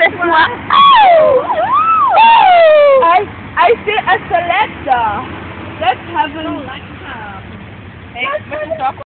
Oh! I, I see a selector. Let's have a... Selector. Oh, hey,